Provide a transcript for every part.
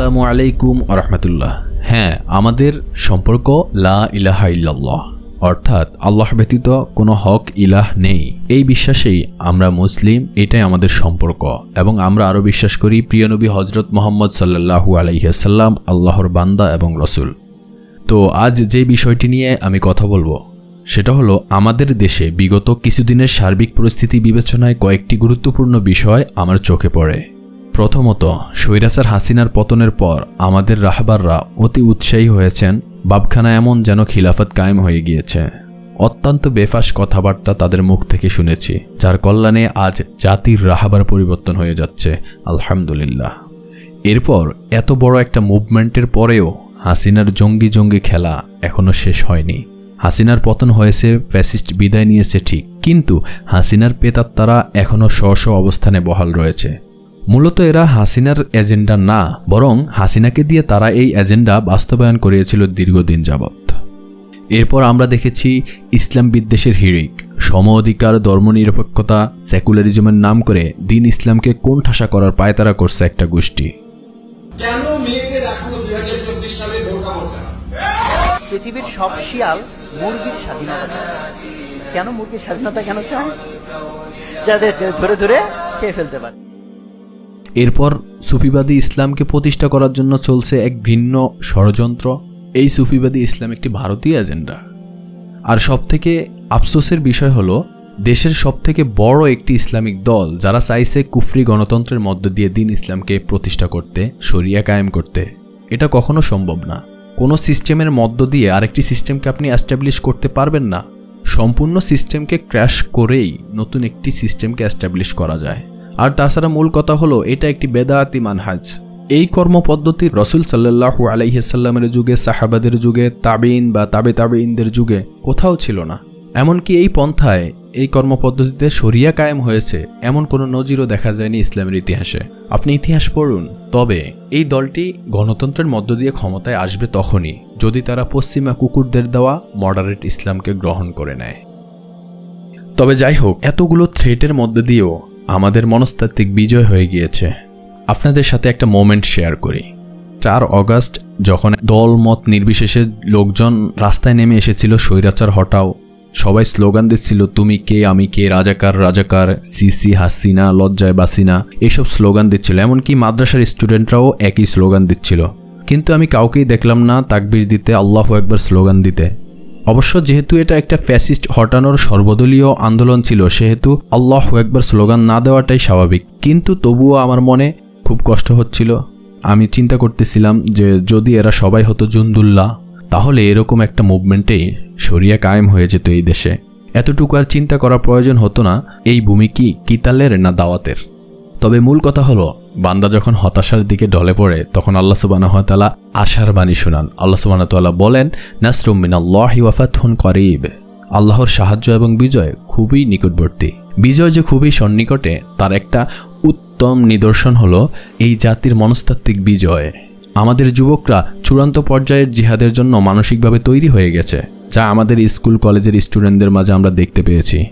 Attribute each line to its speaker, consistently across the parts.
Speaker 1: আসসালামু আলাইকুম আরহামতুল্লাহ হ্যাঁ আমাদের সম্পর্ক লা ইলাহা ইল্লাল্লাহ, অর্থাৎ আল্লাহ ব্যতীত কোনো হক ইলাহ নেই। এই বিশ্বাসেই আমরা মুসলিম, এটাই আমাদের সম্পর্ক। এবং আমরা আরও বিশ্বাস করি প্রিয়নবী হজরত মোহাম্মদ সাল্লাহু আলাইসাল্লাম আল্লাহর বান্দা এবং রসুল। তো আজ যে বিষয়টি নিয়ে আমি কথা বলব, সেটা হলো আমাদের দেশে বিগত কিছুদিনের সার্বিক পরিস্থিতি বিবেচনায় কয়েকটি গুরুত্বপূর্ণ বিষয় আমার চোখে পড়ে। প্রথমত, স্বৈরাচার হাসিনার পতনের পর আমাদের রাহবাররা অতি উৎসাহী হয়েছেন বাবখানা এমন যেন খিলাফত কায়েম হয়ে গিয়েছে। অত্যন্ত বেফাস কথাবার্তা তাদের মুখ থেকে শুনেছি, যার কল্যাণে আজ জাতির রাহাবার পরিবর্তন হয়ে যাচ্ছে, আলহামদুলিল্লাহ। এরপর এত বড় একটা মুভমেন্টের পরেও হাসিনার জঙ্গি জঙ্গি খেলা এখনও শেষ হয়নি। হাসিনার পতন হয়েছে, ফ্যাসিস্ট বিদায় নিয়েছে ঠিক, কিন্তু হাসিনার পেতাত্তারা এখনও স্ব স্ব অবস্থানে বহাল রয়েছে। মূলত এরা হাসিনার এজেন্ডা না বরং হাসিনাকে দিয়ে তারা এই এজেন্ডা বাস্তবায়ন করিয়েছিল দীর্ঘদিন যাবৎ। এরপর আমরা দেখেছি ইসলাম বিদ্বেষের হিরিক সম অধিকার ধর্মনিরপেক্ষতা সেকুলারিজমের নাম করে দিন ইসলামকে কোন ঠাসা করার পায়তারা করছে একটা গোষ্ঠী।
Speaker 2: কেন মেয়েদের এখনও দুই হাজার চব্বিশ সালে বোরকা মোটা
Speaker 3: পৃথিবীর সব শিয়াল মুরগির স্বাধীনতা চায়। কেন মুরগির স্বাধীনতা কেন চায়? যাদের ধরে ধরে খেয়ে ফেলতে পারে।
Speaker 1: এরপর সুফিবাদী ইসলামকে প্রতিষ্ঠা করার জন্য চলছে এক ভিন্ন ষড়যন্ত্র। এই সুফিবাদী ইসলাম একটি ভারতীয় এজেন্ডা। আর সবথেকে আফসোসের বিষয় হলো, দেশের সবথেকে বড় একটি ইসলামিক দল যারা চাইছে কুফরি গণতন্ত্রের মধ্য দিয়ে দিন ইসলামকে প্রতিষ্ঠা করতে, শরিয়া কায়েম করতে। এটা কখনো সম্ভব না। কোনো সিস্টেমের মধ্য দিয়ে আরেকটি সিস্টেমকে আপনি অ্যাস্টাবলিশ করতে পারবেন না। সম্পূর্ণ সিস্টেমকে ক্র্যাশ করেই নতুন একটি সিস্টেমকে অ্যাস্টাবলিশ করা যায়। আর তাছাড়া মূল কথা হলো, এটা একটি বেদায়াতি মানহাজ। এই কর্মপদ্ধতি রসুল সাল্লাহু আলাইসাল্লামের যুগে, সাহাবাদের যুগে তাবিন বা তাবে তাবিনদের যুগে কোথাও ছিল না। এমনকি এই পন্থায় এই কর্মপদ্ধতিতে সরিয়া কায়েম হয়েছে, এমন কোনো নজিরও দেখা যায়নি ইসলামের ইতিহাসে। আপনি ইতিহাস পড়ুন, তবে এই দলটি গণতন্ত্রের মধ্য দিয়ে ক্ষমতায় আসবে তখনই, যদি তারা পশ্চিমা কুকুরদের দেওয়া মডারেট ইসলামকে গ্রহণ করে নেয়। তবে যাই হোক, এতগুলো থ্রেটের মধ্যে দিয়েও আমাদের মনস্তাত্ত্বিক বিজয় হয়ে গিয়েছে। আপনাদের সাথে একটা মোমেন্ট শেয়ার করি। চার অগাস্ট, যখন দল মত নির্বিশেষে লোকজন রাস্তায় নেমে এসেছিল স্বৈরাচার হটাও। সবাই স্লোগান দিচ্ছিল, তুমি কে, আমি কে, রাজাকার রাজাকার, সিসি, হাসিনা, লজ্জায় বাসিনা। এসব স্লোগান দিচ্ছিল। এমনকি মাদ্রাসার স্টুডেন্টরাও একই স্লোগান দিচ্ছিল। কিন্তু আমি কাউকেই দেখলাম না তাকবির দিতে, আল্লাহ একবার স্লোগান দিতে। অবশ্য যেহেতু এটা একটা ফ্যাসিস্ট হটানোর সর্বদলীয় আন্দোলন ছিল, সেহেতু আল্লাহ একবার স্লোগান না দেওয়াটাই স্বাভাবিক। কিন্তু তবুও আমার মনে খুব কষ্ট হচ্ছিল। আমি চিন্তা করতেছিলাম যে যদি এরা সবাই হতো জুন্দুল্লাহ, তাহলে এরকম একটা মুভমেন্টেই সরিয়া কায়েম হয়ে যেত এই দেশে। এতটুকু আর চিন্তা করার প্রয়োজন হতো না, এই ভূমি কি কিতালের না দাওয়াতের? তবে মূল কথা হলো, বান্দা যখন হতাশার দিকে ঢলে পড়ে, তখন আল্লাহ সুবানহতালা আশার বাণী শুনান। আল্লাহ সুবানতাল্লাহ বলেন নাসরুমিন আল্লাহ ওয়াফাতহুন করিব। আল্লাহর সাহায্য এবং বিজয় খুবই নিকটবর্তী। বিজয় যে খুবই সন্নিকটে, তার একটা উত্তম নিদর্শন হলো এই জাতির মনস্তাত্ত্বিক বিজয়। আমাদের যুবকরা চূড়ান্ত পর্যায়ের জিহাদের জন্য মানসিকভাবে তৈরি হয়ে গেছে, যা আমাদের স্কুল, কলেজের স্টুডেন্টদের মাঝে আমরা দেখতে পেয়েছি।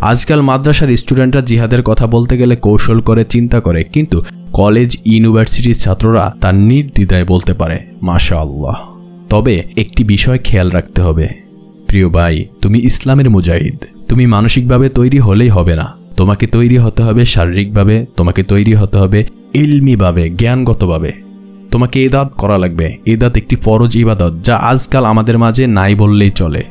Speaker 1: আজকাল মাদ্রাসার স্টুডেন্টরা জিহাদের কথা বলতে গেলে কৌশল করে, চিন্তা করে, কিন্তু কলেজ, ইউনিভার্সিটির ছাত্ররা তার নির্দ্বিধায় বলতে পারে মাশা আল্লাহ তবে একটি বিষয় খেয়াল রাখতে হবে। প্রিয় ভাই, তুমি ইসলামের মুজাহিদ। তুমি মানসিকভাবে তৈরি হলেই হবে না। তোমাকে তৈরি হতে হবে শারীরিকভাবে, তোমাকে তৈরি হতে হবে ইলমিভাবে, জ্ঞানগতভাবে। তোমাকে এদাত করা লাগবে। এদাত একটি ফরজ ইবাদত যা আজকাল আমাদের মাঝে নাই বললেই চলে।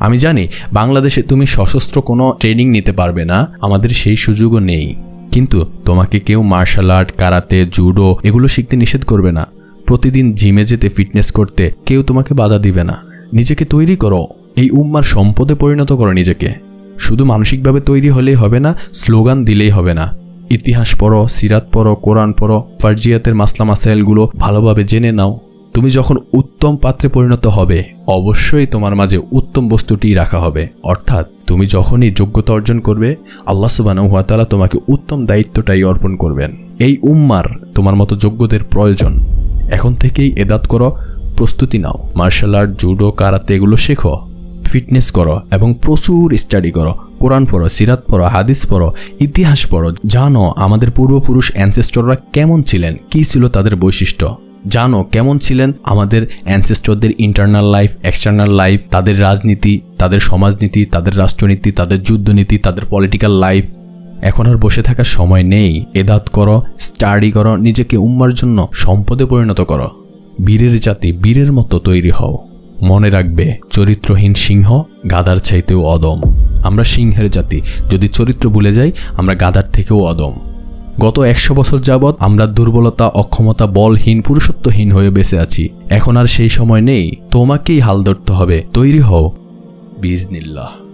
Speaker 1: আমি জানি বাংলাদেশে তুমি সশস্ত্র কোনো ট্রেনিং নিতে পারবে না, আমাদের সেই সুযোগও নেই। কিন্তু তোমাকে কেউ মার্শাল আর্ট কারাতে জুডো এগুলো শিখতে নিষেধ করবে না। প্রতিদিন জিমে যেতে ফিটনেস করতে কেউ তোমাকে বাধা দিবে না। নিজেকে তৈরি করো, এই উম্মার সম্পদে পরিণত করো নিজেকে। শুধু মানসিকভাবে তৈরি হলেই হবে না, স্লোগান দিলেই হবে না। ইতিহাস পড়ো, সিরাত পড়ো, কোরআন পড়ো, ফার্জিয়াতের মাসলা মাসাইলগুলো ভালোভাবে জেনে নাও। তুমি যখন উত্তম পাত্রে পরিণত হবে, অবশ্যই তোমার মাঝে উত্তম বস্তুটি রাখা হবে। অর্থাৎ তুমি যখনই যোগ্যতা অর্জন করবে, আল্লাহ সুবানহাতালা তোমাকে উত্তম দায়িত্বটাই অর্পণ করবেন। এই উম্মার তোমার মতো যোগ্যদের প্রয়োজন। এখন থেকেই এদাত করো, প্রস্তুতি নাও। মার্শাল আর্ট, জুডো, কারাতে এগুলো শেখো, ফিটনেস করো এবং প্রচুর স্টাডি করো। কোরআন পড়ো, সিরাত পড়ো, হাদিস পড়ো, ইতিহাস পড়ো। জানো আমাদের পূর্বপুরুষ অ্যানসেস্টররা কেমন ছিলেন, কী ছিল তাদের বৈশিষ্ট্য। জানো কেমন ছিলেন আমাদের অ্যানসেস্টরদের ইন্টারনাল লাইফ এক্সটার্নাল লাইফ তাদের রাজনীতি, তাদের সমাজনীতি, তাদের রাষ্ট্রনীতি, তাদের যুদ্ধনীতি, তাদের পলিটিক্যাল লাইফ এখন আর বসে থাকার সময় নেই। এদাত করো স্টাডি করো, নিজেকে উম্মার জন্য সম্পদে পরিণত করো। বীরের জাতি, বীরের মতো তৈরি হও। মনে রাখবে, চরিত্রহীন সিংহ গাদার চাইতেও অদম। আমরা সিংহের জাতি। যদি চরিত্র ভুলে যাই, আমরা গাদার থেকেও অদম। গত একশো বছর যাবৎ আমরা দুর্বলতা, অক্ষমতা, বলহীন, পুরুষত্বহীন হয়ে বেঁচে আছি। এখন আর সেই সময় নেই। তোমাকেই হাল ধরতে হবে। তৈরি হও। বিজনিল্লাহ।